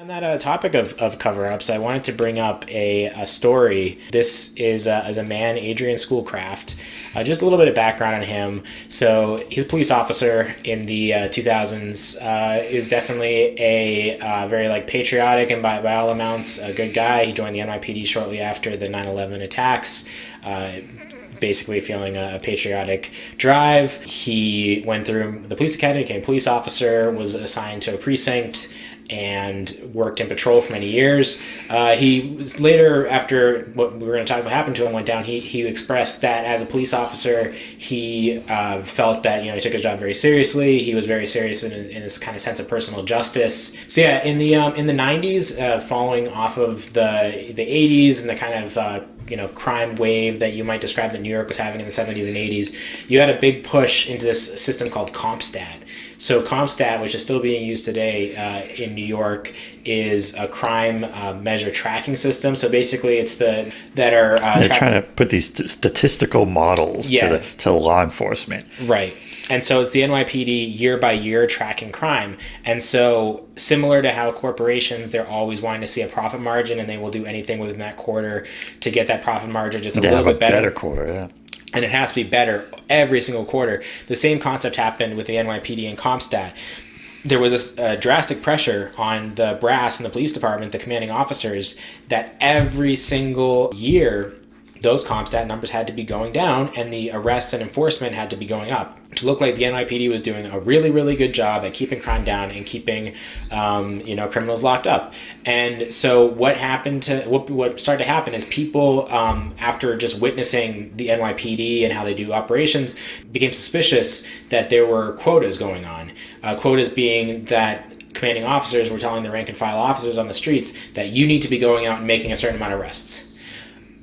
On that uh, topic of, of cover ups, I wanted to bring up a, a story. This is uh, as a man, Adrian Schoolcraft. Uh, just a little bit of background on him. So he's a police officer in the uh, 2000s. Uh, was definitely a uh, very like patriotic and by, by all amounts a good guy. He joined the NYPD shortly after the 9/11 attacks basically feeling a, patriotic drive. He went through the police academy, became a police officer, was assigned to a precinct, and worked in patrol for many years. Uh, he was later, after what we were going to talk about happened to him went down, he, he expressed that as a police officer, he uh, felt that you know he took his job very seriously. He was very serious in, in this kind of sense of personal justice. So yeah, in the um, in the '90s, uh, following off of the the '80s and the kind of uh, you know crime wave that you might describe that New York was having in the 70s and 80s, you had a big push into this system called CompStat. So CompStat, which is still being used today uh, in New York, is a crime uh, measure tracking system. So basically, it's the that are uh, they're trying to put these statistical models yeah. to the, to law enforcement, right? And so it's the NYPD year by year tracking crime. And so, similar to how corporations, they're always wanting to see a profit margin and they will do anything within that quarter to get that profit margin just a they little bit a better. better quarter, yeah. And it has to be better every single quarter. The same concept happened with the NYPD and CompStat there was a, a, drastic pressure on the brass and the police department, the commanding officers, that every single year those CompStat numbers had to be going down and the arrests and enforcement had to be going up to look like the NYPD was doing a really, really good job at keeping crime down and keeping, um, you know, criminals locked up. And so what happened to what what started to happen is people, um, after just witnessing the NYPD and how they do operations, became suspicious that there were quotas going on. Uh, quotas being that commanding officers were telling the rank and file officers on the streets that you need to be going out and making a certain amount of arrests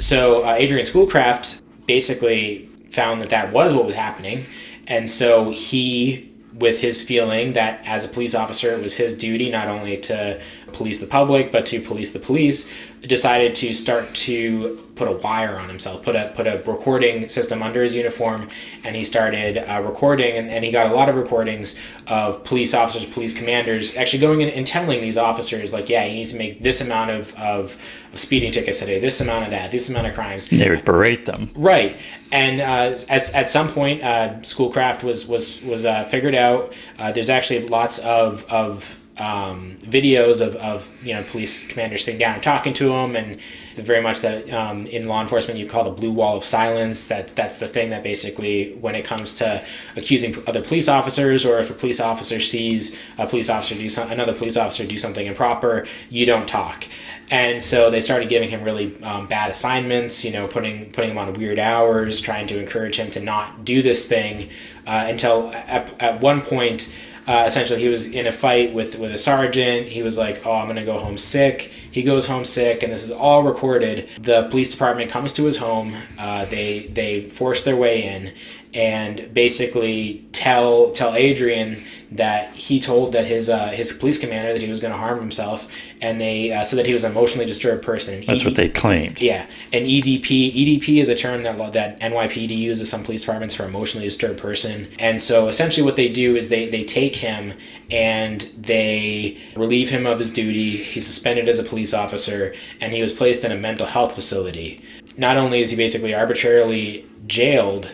so uh, Adrian Schoolcraft basically found that that was what was happening, and so he, with his feeling that as a police officer it was his duty not only to police the public but to police the police, decided to start to put a wire on himself, put a put a recording system under his uniform, and he started uh, recording, and, and he got a lot of recordings of police officers, police commanders actually going in and telling these officers like, yeah, you need to make this amount of, of, of speeding tickets today, this amount of that, this amount of crimes. They would berate them, right? And uh, at, at some point, uh, Schoolcraft was was was uh, figured out. Uh, there's actually lots of of um, videos of, of you know police commanders sitting down and talking to him and very much that um, in law enforcement you call the blue wall of silence. That that's the thing that basically when it comes to accusing other police officers or if a police officer sees a police officer do some, another police officer do something improper you don't talk. And so they started giving him really um, bad assignments you know putting putting him on weird hours trying to encourage him to not do this thing uh, until at, at one point uh, essentially, he was in a fight with with a sergeant. He was like, "Oh, I'm gonna go home sick." He goes home sick, and this is all recorded. The police department comes to his home. Uh, they they force their way in, and basically tell tell Adrian that he told that his uh, his police commander that he was going to harm himself, and they uh, said that he was an emotionally disturbed person. That's what they claimed. Yeah, and EDP EDP is a term that that NYPD uses some police departments for emotionally disturbed person. And so essentially, what they do is they they take him and they relieve him of his duty. He's suspended as a police officer, and he was placed in a mental health facility. Not only is he basically arbitrarily jailed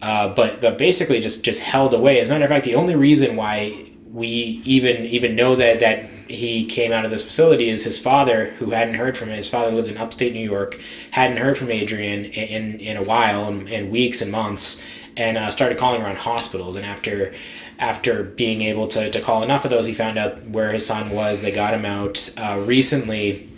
uh, but but basically just just held away. As a matter of fact, the only reason why we even even know that that he came out of this facility is his father, who hadn't heard from him. His father lived in upstate New York, hadn't heard from Adrian in in, in a while, in, in weeks and months, and uh, started calling around hospitals. And after after being able to, to call enough of those, he found out where his son was. They got him out uh, recently.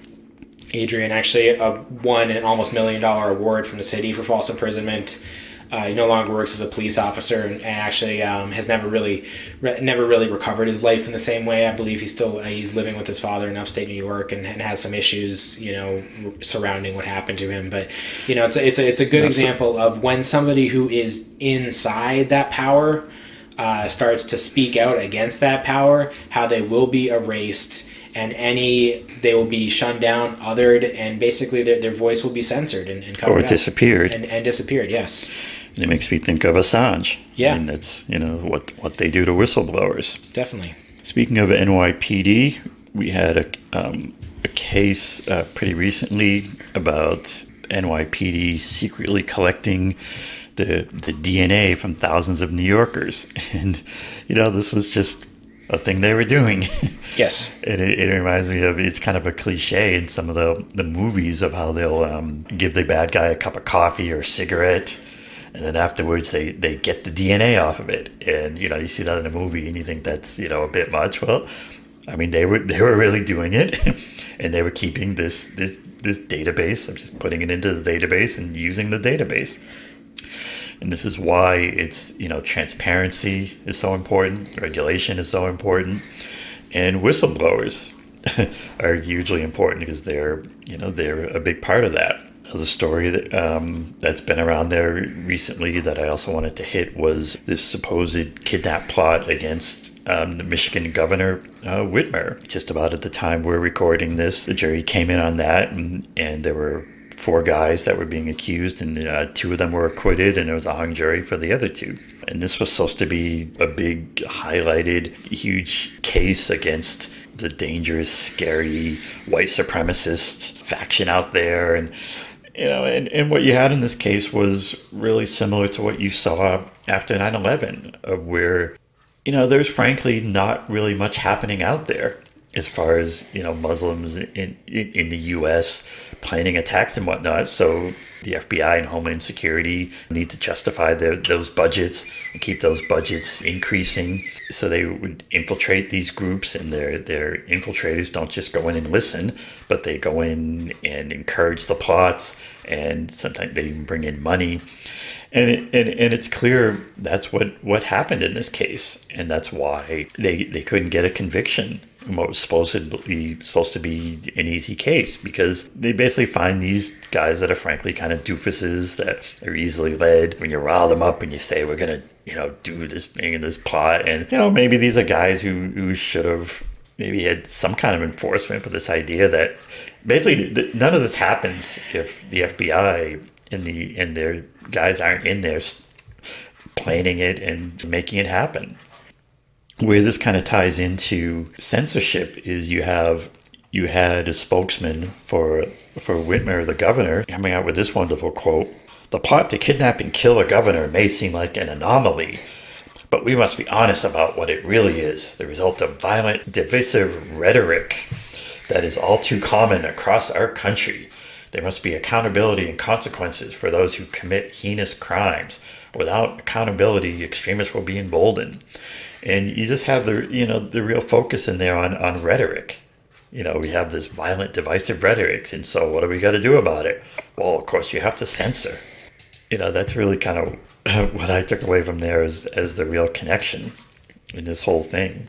Adrian actually uh, won an almost million dollar award from the city for false imprisonment. Uh, he no longer works as a police officer and, and actually um, has never really re- never really recovered his life in the same way. I believe he's still uh, he's living with his father in upstate New York and, and has some issues you know surrounding what happened to him. But you know it's a, it's a, it's a good example of when somebody who is inside that power uh, starts to speak out against that power, how they will be erased and any they will be shunned down, othered, and basically their, their voice will be censored and, and covered or disappeared and, and disappeared. Yes. It makes me think of Assange. Yeah. And that's, you know, what, what they do to whistleblowers. Definitely. Speaking of NYPD, we had a, um, a case uh, pretty recently about NYPD secretly collecting the the DNA from thousands of New Yorkers, and you know this was just a thing they were doing. Yes, and it, it, reminds me of it's kind of a cliche in some of the the movies of how they'll um, give the bad guy a cup of coffee or a cigarette. And then afterwards, they, they get the DNA off of it, and you know you see that in a movie, and you think that's you know a bit much. Well, I mean they were they were really doing it, and they were keeping this this this database. I'm just putting it into the database and using the database. And this is why it's you know transparency is so important. Regulation is so important. And whistleblowers are hugely important because they're you know they're a big part of that the story that um, that's been around there recently that I also wanted to hit was this supposed kidnap plot against um, the Michigan governor uh, Whitmer. Just about at the time we're recording this, the jury came in on that, and, and there were four guys that were being accused, and uh, two of them were acquitted, and there was a hung jury for the other two. And this was supposed to be a big, highlighted, huge case against the dangerous, scary white supremacist faction out there. And, you know, and, and what you had in this case was really similar to what you saw after 9 11, of where, you know, there's frankly not really much happening out there as far as you know Muslims in in the U.S. planning attacks and whatnot. So the FBI and Homeland Security need to justify their, those budgets and keep those budgets increasing. So they would infiltrate these groups, and their their infiltrators don't just go in and listen, but they go in and encourage the plots, and sometimes they even bring in money. And, it, and and it's clear that's what, what happened in this case, and that's why they, they couldn't get a conviction what was supposed to be supposed to be an easy case because they basically find these guys that are frankly kind of doofuses that are easily led. When you rile them up and you say we're gonna you know do this thing in this plot, and you know maybe these are guys who who should have maybe had some kind of enforcement for this idea that basically none of this happens if the FBI and the and their guys aren't in there planning it and making it happen where this kind of ties into censorship is you have you had a spokesman for for Whitmer, the governor, coming out with this wonderful quote: "The plot to kidnap and kill a governor may seem like an anomaly." But we must be honest about what it really is the result of violent, divisive rhetoric that is all too common across our country. There must be accountability and consequences for those who commit heinous crimes. Without accountability, extremists will be emboldened. And you just have the you know the real focus in there on on rhetoric. You know we have this violent divisive rhetoric and so what do we got to do about it? Well of course you have to censor. You know that's really kind of what i took away from there as as the real connection in this whole thing